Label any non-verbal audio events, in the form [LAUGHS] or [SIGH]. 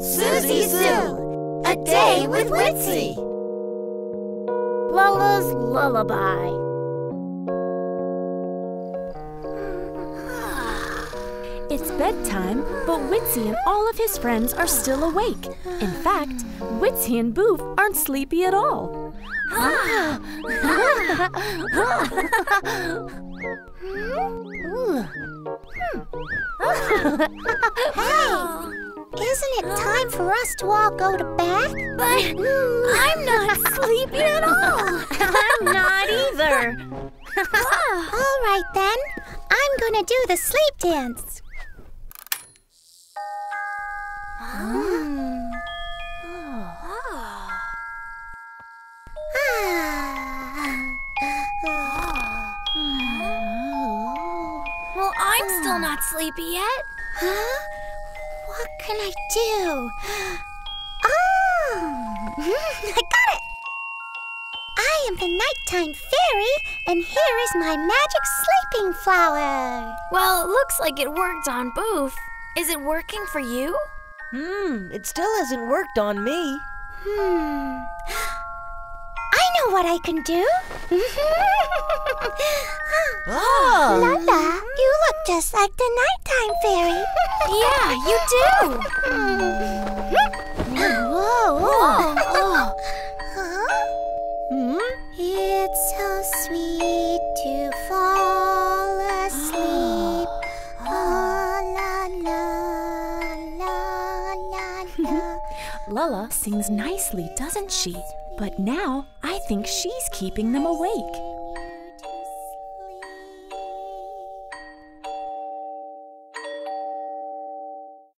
Suzy's Zoo, a day with Witzy. Lulla's Lullaby. It's bedtime, but Witzy and all of his friends are still awake. In fact, Witzy and Boof aren't sleepy at all. [LAUGHS] Hmm? Hmm. [LAUGHS] Hey, isn't it time for us to all go to bed? But I'm not sleepy at all. [LAUGHS] I'm not either. Ah. all right then. I'm gonna do the sleep dance. Ah. Ah. Well, I'm still not sleepy yet. Huh? What can I do? Oh! [LAUGHS] I got it! I am the nighttime fairy, and here is my magic sleeping flower. Well, it looks like it worked on Boof. Is it working for you? Hmm, it still hasn't worked on me. Hmm. I know what I can do. [LAUGHS] Oh! Lulla, you look just like the nighttime fairy. Yeah, you do. Whoa, whoa. Oh, Huh? Hmm? It's so sweet to fall asleep. [GASPS] Oh, la la la la la. [LAUGHS] Lulla sings nicely, doesn't she? But now I think she's keeping them awake.